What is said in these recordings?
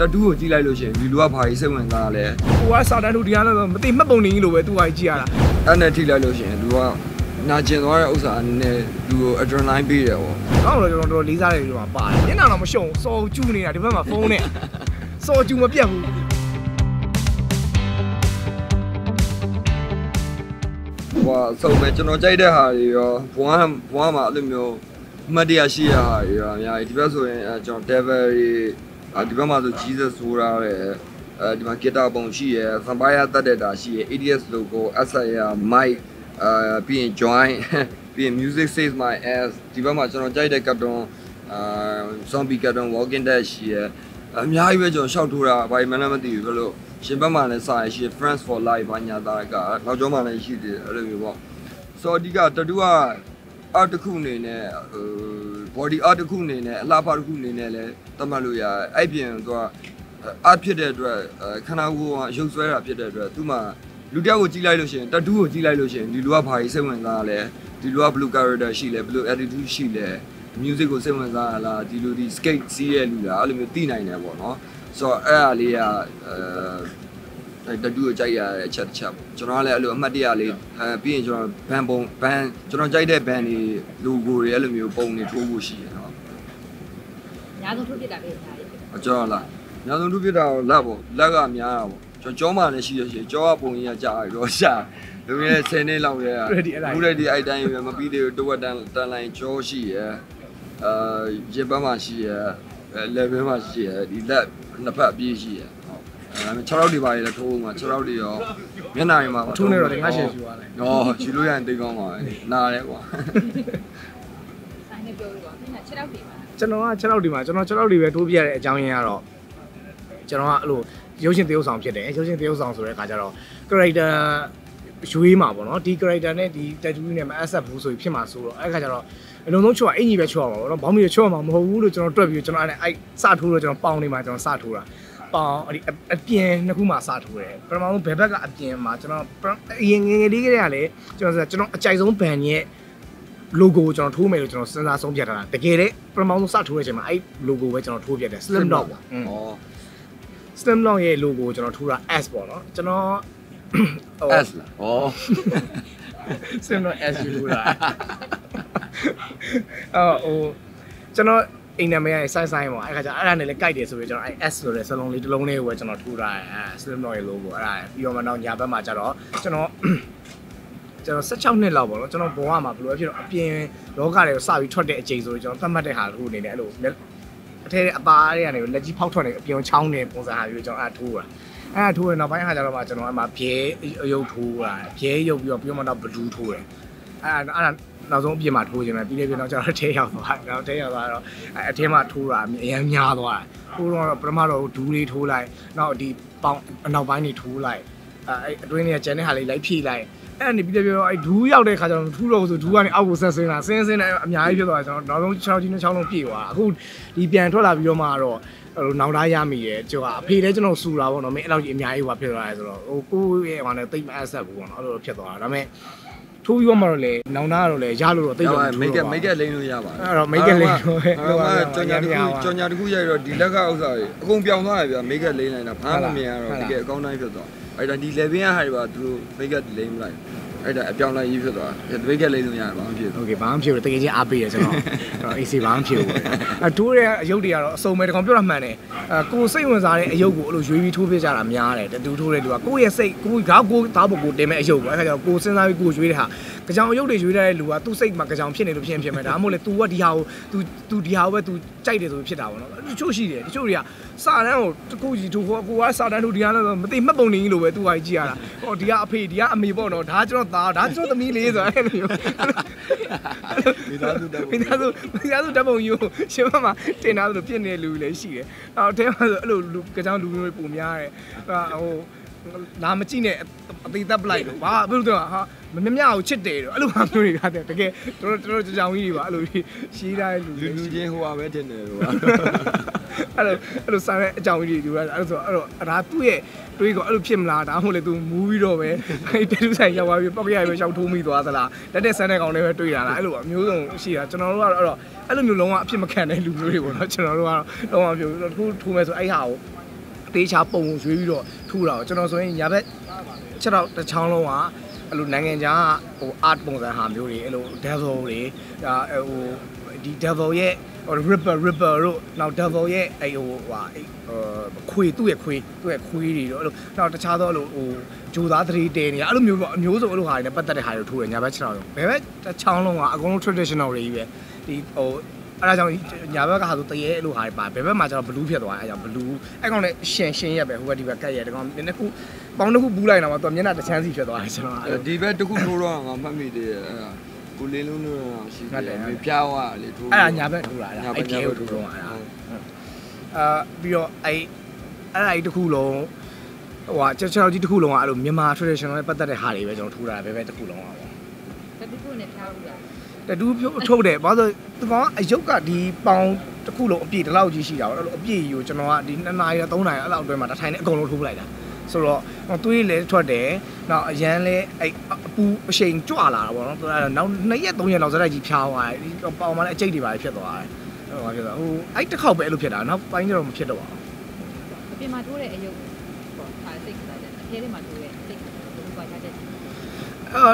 တတူးကိုကြည့်လိုက်လို့ရှိရင်ဒီလူကဘာကြီးစိတ်ဝင်စားတာလဲကိုကစာတန်းထုတ်တရားလို့မသိမှတ်ပုံနေကြီးလို့ပဲသူကကြည့်ရတာအဲ့နဲ့ထိလိုက်လို့ရှိရင်လူကနာကျင်သွားတဲ့ဥစ္စာအနေနဲ့လူကို adrenaline ပေးတယ်ပေါ့ကောင်းတော့ကျွန်တော်တို့လေးစားတဲ့လူကပါတယ်မျက်နှာတော့မရှုံစော်ကျူးနေတာဒီဘက်မှာဖုန်းနဲ့စော်ကျူးမပြတ်ဘူးဟိုစုံမဲ့ကျွန်တော်ကြိုက်တဲ့ဟာတွေရောဘဝဘဝမှာအဲ့လိုမျိုးအမှတ်တရရှိရဟာတွေရောအများကြီးဒီဘက်ဆိုရင်အဲကျွန်တော် devil တွေအာ ဒီဘက်မှာဆို Jesus ဆိုတာရယ်အဲဒီမှာ guitar ပုံရှိရယ် vampire တက်တဲ့တာရှိရယ် ADS logo SIR mic အာပြီးရင် join ပြီးရင် music saves my ass ဒီဘက်မှာကျွန်တော်ကြိုက်တဲ့ cartoon အာ zombie cartoon walking dead ရှိရယ်အများကြီးပဲကျွန်တော်ရှောက်ထိုးတာဘာမှလည်းမသိဘူးဘယ်လိုရှင်ဘက်မှာလည်းစာရရှိ friends for life ဘာညာတာကနောက်ကျောင်းမှာလည်းရှိတယ်အဲ့လိုမျိုးပေါ့ဆိုတော့အဓိကတတူက art တစ်ခုအနေနဲ့ဟို body art တစ်ခုအနေနဲ့အလှပတစ်ခုအနေနဲ့လည်းသတ်မှတ်လို့ရတယ်အဲ့ပြင်သူက art ဖြစ်တဲ့အတွက်ခန္ဓာကိုယ်ကရုပ်ဆွဲတာဖြစ်တဲ့အတွက်သူမှလူတယောက်ကိုကြည့်လိုက်လို့ရှိရင်တတူးကိုကြည့်လိုက်လို့ရှိရင်ဒီလူကဘာကြီးစိတ်ဝင်စားလဲဒီလူက blue character ရှိလဲ blue attitude ရှိလဲ music ကိုစိတ်ဝင်စားလားဒီလူဒီ skate စီးရဲ့လူလားအဲ့လိုမျိုးသိနိုင်တယ်ပေါ့နော်ဆိုတော့အဲ့အားလေးကအဲ တတူးကိုကြိုက်ရတဲ့အချက်တစ်ချက်ပေါ့ကျွန်တော်ကလည်းအဲ့လိုအမှတ်တရလေးအဲပြီးရင်ကျွန်တော်ဘန်ပုံဘန်ကျွန်တော်ကြိုက်တဲ့ဘန်တွေ logo တွေအဲ့လိုမျိုးပုံတွေထိုးဖို့ရှိတယ်နော်ညာဆုံးထုတ်ပြတာပဲဒါလေးအကျော်လားညာဆုံးသူပြတာတော့လက်ပေါ့လက်ကများတာပေါ့ကျွန်တော်ကြောမှလည်းရှိရရှိကြောကပုံကြီးကကြာပြီတော့ရှာလူငယ်10နှစ်လောက်ရဲဘူးတဲ့ဒီအိုက်တိုင်းပဲမပြီးသေးဘူးတဝက်တန်တန်လိုင်းကြောရှိရအာရေပန်းမှာရှိရအဲလက်ဘဲမှာရှိရဒီလက်နှစ်ဖက်အပြည့်ရှိရ ဟုတ်အဲ6ရောက်တွေပါလေထိုးမှာ6ရောက်တွေရောမျက်နှာတွေမှာထုံးနေတော့ငါရှယ်ရှူရတယ်ဟောရှူလို့ရရင်တိတ်ကောင်းပါပဲနားတယ်ကွာဆိုင်နဲ့ပြောလို့ပေါ့နင်က6ရောက်ပြီပါကျွန်တော်က6လောက်ဒီမှာကျွန်တော်6လောက်ဒီပဲတိုးပြရတဲ့အကြောင်းရင်းကတော့ကျွန်တော်ကအဲ့လိုရုပ်ရှင်သရုပ်ဆောင်ဖြစ်တယ်ရုပ်ရှင်သရုပ်ဆောင်ဆိုတဲ့အခါကျတော့ character ရွေးမှာပေါ့နော်ဒီ character နဲ့ဒီ tattoo နဲ့မအဆက်ဘူးဆိုပြီးဖြစ်မှာဆိုတော့အဲ့ခါကျတော့အလုံးလုံးချော့အင်ကြီးပဲချော့မှာပေါ့နော်ဘောင်းမီချော့မှာမဟုတ်ဘူးလို့ကျွန်တော်တွက်ပြီးကျွန်တော်အဲ့အဲ့စထိုးလို့ကျွန်တော်ပေါင်နေမှာကျွန်တော်စထိုးတာ ပေါင်အဲ့ဒီအပြင်နှစ်ခုမှစထိုးတယ်ပထမဆုံးဘယ်ဘက်ကအပြင်မှာကျွန်တော်အရင်ငယ်ငယ်လေးကတည်းကလည်းကျွန်တော်ကျွန်တော်အကြိုက်ဆုံးဘန်ရဲ့ logo ကိုကျွန်တော်ထိုးမယ်လို့ကျွန်တော်စဉ်းစားဆုံးဖြတ်ထားတာတကယ်လည်းပထမဆုံးစထိုးတဲ့အချိန်မှာအဲ့ logo ပဲကျွန်တော်ထိုးပြတယ် slim dog ပေါ့ဩ slim dog ရဲ့ logo ကိုကျွန်တော်ထိုးတာ S ပေါ့နော်ကျွန်တော်ဟို S လားဩ slim dog S ယူထိုးတာအော်ဟိုကျွန်တော် အိမ်နာမည်ရဲ့ size size ပေါ့အဲ့ခါကျအဲ့ဒါနဲ့လည်းကြိုက်တယ်ဆိုပြီးကျွန်တော်အဲ့ S ဆိုတဲ့စလုံးလေးတစ်လုံးလေးကိုပဲကျွန်တော်ထိုးထားတယ်အဲ slim dog ရဲ့ logo အဲ့ဒါပြီးတော့မှတော့ညာဘက်မှာကျတော့ကျွန်တော်ကျွန်တော်16နှစ်လောက်ပေါ့နော်ကျွန်တော်ဘဝမှာဘယ်လိုဖြစ်တော့အပြင်လောကတွေကိုစပြီးထွက်တဲ့အချိန်ဆိုတော့ကျွန်တော်သတ်မှတ်တဲ့ဟာတစ်ခုအနေနဲ့အဲ့လိုအထဲအပါတွေကနေလက်ကြီးဖောက်ထွက်နေအပြင်ချောင်းနေပုံစံဟာမျိုးကျွန်တော်အဲ့ထိုးတာအဲ့ထိုးရနောက်ပိုင်းခါကျတော့မှကျွန်တော်အမှဘဲအယုတ်ထိုးတာဘဲရုပ်ပြီးတော့ပြီးတော့မှတော့ဘလူးထိုးတယ် အဲ့အဲ့ဒါနောက်ဆုံးအပြင်မှာထိုးခြင်းပဲပြီးလေးပြီးတော့ကျွန်တော်ထဲရောက်သွားတယ်ထဲရောက်သွားတော့အထဲမှာထိုးတာအရင်များသွားတယ်ထိုးတော့ပထမတော့ဒူးလေးထိုးလိုက်နောက်ဒီပေါင်အနောက်ပိုင်းနေထိုးလိုက်အဲ့အတွင်းတွေကကျန်တဲ့ဟာလေးလိုက်ဖြည့်လိုက်အဲ့ကနေပြီးတော့ပြောအဲ့ဒူးရောက်တဲ့ခါကျတော့ထူးတော့ဆိုဒူးကနေအောက်ကိုဆက်ဆင်းလာဆင်းဆင်းနေအများကြီးဖြစ်သွားတယ်ကျွန်တော်နောက်ဆုံး6ချင်း6လုံးပြည့်သွားအခုဒီပြန်ထွက်လာပြီးတော့မှတော့ဟိုနောက်သားရမိရဲ့ကျွန်တော်အဖေလည်းကျွန်တော်စူတာပေါ့နော်မင်းအဲ့လောက်ကြီးအများကြီးဟိုဖြစ်သွားတယ်ဆိုတော့ဟိုကိုရဲ့ဟိုနဲ့တိတ်မအဆက်ဘူးပေါ့နော်အဲ့လိုဖြစ်သွားတာဒါပေမဲ့ ထိုးပြီးတော့မှတော့လေနောင်သားကတော့လေရလို့တော့တိတ်ရတော့ပါမိတ်ကမိတ်ကလိမ့်လို့ရပါတယ်အဲ့တော့မိတ်ကလိမ့်လို့ပဲအဲ့တော့ကြောင်ညာတစ်ခုကြောင်ညာတစ်ခုရိုက်တော့ဒီလက်ကဥစ္စာတွေအကုန်ပြောင်းသွားတယ်ဗျာမိတ်ကလိမ့်လိုက်တာဘာမှမမြင်ရတော့တကယ်အကောင်းတိုင်းဖြစ်သွားအဲ့ဒါဒီ level ကဟာတွေပါသူတို့မိတ်ကလိမ့်လိုက် အဲ့ဒါအပြောင်းလိုက်ကြီးဖြစ်သွားမိတ်ကလိမ့်လို့ရတယ်ဘာမှဖြစ် โอเคဘာမှမဖြစ်ဘူးတကယ်ချင်းအားပေးတယ်ကျွန်တော်ကျွန်တော် AC ဘာမှမဖြစ်ဘူးအဲထိုးတဲ့အယုတ်တွေကတော့အစုံပဲတကောင်ပြောတာမှန်တယ်အဲကိုစိတ်ဝင်စားတဲ့အယုတ်ကိုအဲ့လိုရွေးပြီးထိုးပြကြတာများတယ်တူထိုးတဲ့လူကကိုယ့်ရဲ့စိတ်ကိုယ်ကောက်ကိုသားဖို့ကိုတင်မဲ့အယုတ်ပေါ့အဲခါကျတော့ကိုစဉ်းစားပြီးကိုရွေးတဲ့ဟာကြောင်အယုတ်တွေရွေးတဲ့လူကသူ့စိတ်မှာကြောင်ဖြစ်နေလို့ဖြစ်ရင်ဖြစ်မယ်ဒါမှမဟုတ်လေ तू ကဒီဟာကို तू तू ဒီဟာကိုပဲ तू ကြိုက်တယ်ဆိုဖြစ်တာပေါ့နော်တချို့ရှိတယ်တချို့တွေကစာတန်းကိုတခုကြီးထိုးကိုကစာတန်းထိုးဒီဟာလည်းမသိမှတ်ပုံနေကြီးလို့ပဲ तू ကကြည့်ရတာဟောဒီကအဖေဒီကအမေပေါ့နော်ဒါကျွန်တော် သားဒါကျွန်တော်သမီးလေးဆိုအဲ့လိုမျိုးမိသားစုတက်မိသားစုမိသားစုဓာတ်ပုံယူရှင်မမှာတင်သားလို့ဖြစ်နေတဲ့လူတွေလည်းရှိတယ်။အော်အဲမှာဆိုအဲ့လိုလူကကြောင်လူမျိုးတွေပုံများတယ်။ဟို လာမကြည့်နဲ့အသေးသက်ပလိုက်တော့ဘာဘယ်လိုတော့ဟာမမြမြကိုချစ်တယ်တော့အဲ့လိုဟာမျိုးတွေကတကယ်တော်တော်ကြောင်ကြီးတွေပါအဲ့လိုရှိတိုင်းလူလူတွေလူချင်းဟိုပါပဲတင်တယ်ဟိုပါအဲ့လိုအဲ့လိုစားတဲ့အကြောင်းကြီးတွေလူကအဲ့လိုဆိုအဲ့တော့ဒါသူ့ရဲ့တွေးကောအဲ့လိုဖြစ်မလားဒါမှမဟုတ်လေ तू မူးပြီးတော့ပဲအဲ့တူတူဆိုင်ရောက်သွားပြီးပောက်ကရပဲရှောက်ထိုးမိသွားသလားလက်တဲ့ဆန်းတဲ့ကောင်တွေပဲတွေးတာလားအဲ့လိုအမျိုးစုံရှိတာကျွန်တော်တို့ကတော့အဲ့တော့အဲ့လိုမျိုးလုံးဝအဖြစ်မခံတဲ့လူမျိုးတွေပေါ့နော်ကျွန်တော်တို့ကတော့လုံးဝပြောတခုထိုးမယ်ဆိုအဲ့ဟာကို အသေးချာပုံရွေးပြီးတော့ထူတာကိုကျွန်တော်ဆိုရင်ညာဘက်ချက်တော့တစ်ချောင်းလုံးကအဲ့လိုနိုင်ငံခြားကဟို art ပုံစံဟာမျိုးတွေအဲ့လို devil တွေဒါဟိုဒီ devil ရဲ့ဟို ripper ripper တို့နောက် devil ရဲ့အဲ့ဟိုဟာအဲ့ခွေသူ့ရဲ့ခွေသူ့ရဲ့ခွေးတွေတော့အဲ့လိုနောက်တခြားသောအဲ့လိုဟိုဂျိုသားသတိတဲနေအဲ့လိုမျိုးပေါ့အမျိုးစုံအဲ့လိုဟာတွေနဲ့ပတ်သက်တဲ့ဟာတွေထိုးတယ်ညာဘက်ချက်တော့ဘယ်ဘက်တစ်ချောင်းလုံးကအကုန်လုံး traditional တွေကြီးပဲဒီဟို အဲ့ဒါကြောင့်ညာဘက်ကဟာဆိုတရေအဲ့လိုဟာတွေပါဘယ်ဘက်မှာကျတော့ဘလူးဖြစ်သွားတယ်အဲ့ကြောင့်ဘလူးအဲ့ကောင်နဲ့ရှင်ရှင်ရက်ပဲဟိုဘက်ဒီဘက်ကတ်ရက်ဒီကောင်နည်းနည်းခုပေါင်းတစ်ခုပူးလိုက်တော့မှသူမျက်နှာတစ်ချမ်းစီဖြစ်သွားတယ်ကျွန်တော်အဲ့ဒီဘက်တစ်ခုထိုးတော့ငါမှတ်မိသေးတယ်အဲ့ဒါကိုလင်းလုံးလုံးရှိတယ်မပြားသွားလေထိုးအဲ့ဒါညာဘက်ထိုးလာအဲ့ဒါအဲ့ကဲကိုထိုးတော့အဲ့ဒါအာပြီးတော့အဲ့အဲ့ဒါကြီးတစ်ခုလုံးဟိုဟာချက်ချက်ကြီးတစ်ခုလုံးကအဲ့လိုမြန်မာ traditional နဲ့ပတ်သက်တဲ့ဟာတွေပဲကျွန်တော်ထိုးတာဘယ်ဘက်တစ်ခုလုံးอ่ะပေါ့တတိကုနဲ့ဖျားဦးတာ တတူးထုတ်တယ်ဘာလို့ဒီကောင်ကအယုတ်ကဒီပေါင်တစ်ခုလုံးအပြည့်ဒီလောက်ကြီးရှိတာပေါ့အဲ့လိုအပြည့်ကြီးကိုကျွန်တော်ကဒီ2နာရီ3နာရီအဲ့လောက်အတွင်းမှာတစ်ထိုင်နဲ့အကုန်လုံးထိုးပလိုက်တာဆိုတော့သွေးလည်းထွက်တယ်နောက်အရန်လည်းအဲ့အပူအရှိန်ကြွလာတာပေါ့နော်အဲ့နောက်2ရက်3ရက်လောက်စရိုက်ကြီးဖြားသွားတယ်ဒီပေါင်မှလည်းအကျိတ်တွေပါဖြစ်သွားတယ်အဲ့လိုဖြစ်သွားဟိုအဲ့တစ်ခေါက်ပဲအဲ့လိုဖြစ်တာနောက်ပိုင်းကျတော့မဖြစ်တော့ပါဘူးအပြင်မှာထိုးတဲ့အယုတ်ပေါ့ဒါစိတ်ကစားတယ်အထဲထဲမှာထိုးတဲ့စိတ်ကဘယ်လိုပါချတဲ့အာ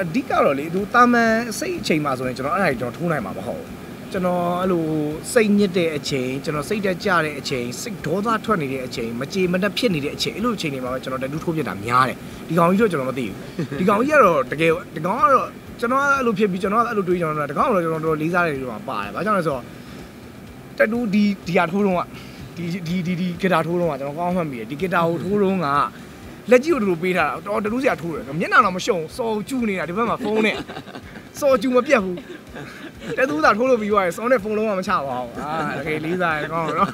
အဓိကတော့လေသူတာမန်စိတ်အချိန်မှာဆိုရင်ကျွန်တော်အဲ့ဒါကြီးကျွန်တော်ထိုးနိုင်မှာမဟုတ်ဘူးကျွန်တော်အဲ့လိုစိတ်ညစ်တဲ့အချိန်ကျွန်တော်စိတ်တက်ကြတဲ့အချိန်စိတ်ဒေါသထွက်နေတဲ့အချိန်မကြေမနက်ဖြစ်နေတဲ့အချိန်အဲ့လိုအချိန်တွေမှာပဲကျွန်တော်တတူးထိုးပြတာများတယ်ဒီကောင်ကြီးတော့ကျွန်တော်မသိဘူးဒီကောင်ကြီးကတော့တကယ်ဒီကောင်ကတော့ကျွန်တော်အဲ့လိုဖြစ်ပြီးကျွန်တော်အဲ့လိုတွေးကျွန်တော်ဒီကောင်ကတော့ကျွန်တော်တော်လေးစားတယ်ဒီမှာပါတယ်ဘာကြောင့်လဲဆိုတော့တတူးဒီဒီဟာထိုးတော့ကဒီဒီဒီဒီဂီတာထိုးတော့ကကျွန်တော်ကောင်းမှတ်မိတယ်ဒီဂီတာကိုထိုးတော့က လက်ကြီးကိုတို့ပေးထားတာတော်တလူးစရာထိုးတယ်မျက်နှာတော့မရှုံစော်ကျူးနေတာဒီဘက်မှာဖုန်းနဲ့စော်ကျူးမပြတ်ဘူးတဲသူသာထိုးလို့ပြီးသွားရင်စောင်းနဲ့ဖုန်းလုံးဝမချပါဘူးအာတကယ်လေးစားရကောင်းတော့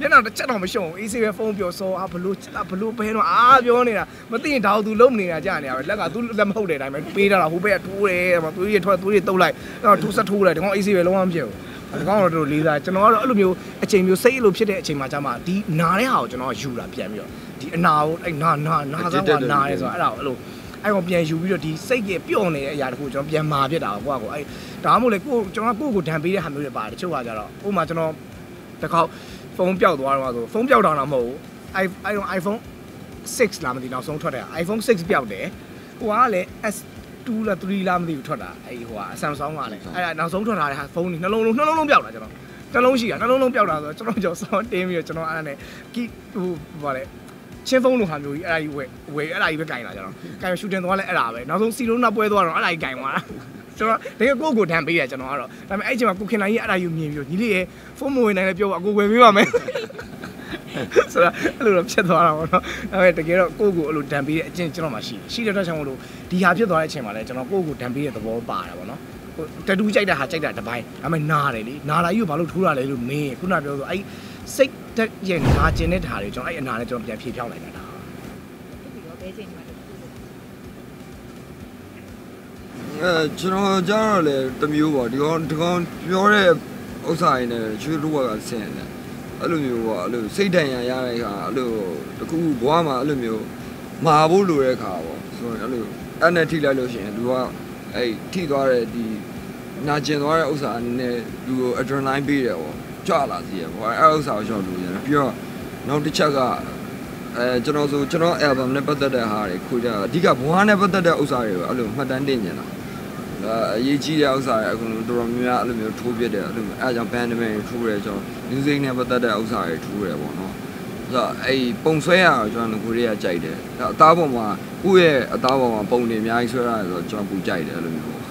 မျက်နှာတစ်ချက်တော့မရှုံအေးဆေးပဲဖုန်းပြောစောအာဘလို့ဘလို့ဘဲတော့အာပြောနေတာမသိရင်ဒါသူလုံးနေတာကြာနေတာပဲလက်ကသူလက်မဟုတ်တဲ့အတိုင်းပဲပေးထားတာဟိုဘက်ကထိုးတယ်ဟိုသွေးရထွက်သွေးရတုတ်လိုက်တော့ထိုးဆက်ထိုးလိုက်ဒီကောင်အေးဆေးပဲလုံးဝမပြတ်ဘူးဒီကောင်တော့တို့လေးစားကျွန်တော်ကတော့အဲ့လိုမျိုးအချိန်မျိုးစိတ်အဲ့လိုဖြစ်တဲ့အချိန်မှာကျမှဒီနာတဲ့ဟာကိုကျွန်တော်ယူတာပြန်ပြီးတော့ ဒီအနာကိုအဲ့နာနာနာစားကနာရဲဆိုတော့အဲ့ဒါကိုအဲ့လိုအဲ့ကောင်ပြန်ယူပြီးတော့ဒီစိတ်ကြီးပျော့နေတဲ့အရာတခုကျွန်တော်ပြန်မာပြစ်တာပေါ့ကွာကိုအဲ့ဒါမှမဟုတ်လေကိုကျွန်တော်ကိုကိုဒဏ်ပေးတဲ့ဟာမျိုးတွေပါတယ်တချို့ကကြတော့ဥပမာကျွန်တော်တစ်ခေါက်ဖုန်းပျောက်သွားတော့ဆိုဖုန်းပျောက်တာတော့မဟုတ်ဘူး i iPhone iPhone 6လားမသိနောက်ဆုံးထွက်တယ် iPhone 6ပျောက်တယ်ဟိုကလည်း S2 လား3လားမသိဘူးထွက်တာအဲ့ဟိုက Samsung ကလည်းအဲ့ဒါနောက်ဆုံးထွက်လာတဲ့ဟာဖုန်းနှလုံးလုံးနှလုံးလုံးပျောက်တာကျွန်တော်နှလုံးရှိတာနှလုံးလုံးပျောက်တာဆိုတော့ကျွန်တော်ကြော်စောင်းတင်းပြီးတော့ကျွန်တော်အဲ့ဒါနဲ့ကီဟိုဘာလဲ ချင်းဖုန်းလိုဟာမျိုးကြီးအဲ့ဒါကြီးဝယ်ဝယ်အဲ့ဒါကြီးပဲကင်လာကျွန်တော်ကင်ရှူတင်သွားလဲအဲ့ဒါပဲနောက်ဆုံးစီလုံးနောက်ပွဲသွားတော့အဲ့ဒါကြီးကင်သွားတာကျွန်တော်တကယ်ကိုယ့်ကိုတန်းပေးရကျွန်တော်ကတော့ဒါပေမဲ့အဲ့ချိန်မှာကိုခင်နိုင်ကြီးအဲ့ဒါကြီးမြင်ပြီးတော့ညီလေးရဲ့ဖုန်းမဝင်နိုင်လဲပြောပါအကိုဝယ်ပေးပါမယ်ဆိုတော့အဲ့လိုတော့ဖြစ်သွားတာပေါ့နော်ဒါပေမဲ့တကယ်တော့ကိုယ့်ကိုအဲ့လိုဒဏ်ပေးတဲ့အကျင့်ကျွန်တော်မှရှိတယ်ရှိတဲ့အတွက်ကြောင့်မလို့ဒီဟာဖြစ်သွားတဲ့အချိန်မှာလည်းကျွန်တော်ကိုယ့်ကိုဒဏ်ပေးတဲ့သဘောပါတာပေါ့နော်ဟိုတတူးကြိုက်တာဟာကြိုက်တာတစ်ပိုင်းဒါပေမဲ့နားတယ်လေနားလာကြီးကိုဘာလို့ထိုးရလဲလို့မင်းခုနပြောဆိုအဲ့ စိတ်တက်ရဲ့နာကျင်တဲ့ဓာတ်တွေကျွန်တော်အဲ့အနာနဲ့ကျွန်တော်ပြန်ဖြေဖြောင်းလိုက်တာဒါပြီးတော့ဘဲချိန်မှာတခုအဲကျွန်တော်ကြားတော့လေတမျိုးပေါ့ဒီကောင်ဒီကောင်ပြောတဲ့ဥစ္စာရင်းနဲ့ချွေးလို့ကဆင်းတယ်အဲ့လိုမျိုးပေါ့အဲ့လိုစိတ်တန်ရရတဲ့ခါအဲ့လိုတခုဘဝမှာအဲ့လိုမျိုးမာဖို့လိုတဲ့ခါပေါ့ဆိုရင်အဲ့လိုအဲ့နဲ့ထိလိုက်လို့ရှိရင်လူကအဲ့ထိသွားတဲ့ဒီနာကျင်သွားတဲ့ဥစ္စာအနေနဲ့လူကို adrenaline ပေးတယ်ပေါ့ ကြွလာစီရပေါ့အဲ့ဥစ္စာကိုကျွန်တော်လူရတယ်ပြီးတော့နောက်တစ်ချက်ကအဲကျွန်တော်ဆိုကျွန်တော် album နဲ့ပတ်သက်တဲ့ဟာတွေခွေတာအဓိကဘဝနဲ့ပတ်သက်တဲ့ဥစ္စာတွေကိုအဲ့လိုမှတ်တမ်းတင်နေတာအဲအရေးကြီးတဲ့ဥစ္စာတွေအခုတော်တော်များများအဲ့လိုမျိုးထိုးပြတယ်အဲ့လိုမျိုးအဲအကြောင်း band name တွေထိုးတယ်ကျွန်တော် music နဲ့ပတ်သက်တဲ့ဥစ္စာတွေထိုးတယ်ပေါ့နော်ဆိုတော့အဲ့ပုံဆွဲရတော့ကျွန်တော်ကိုရီးယားကြိုက်တယ်အသားပေါ်မှာကိုယ့်ရဲ့အသားပေါ်မှာပုံတွေအများကြီးဆွဲရတယ်ဆိုတော့ကျွန်တော်ပူကြိုက်တယ်အဲ့လိုမျိုးပေါ့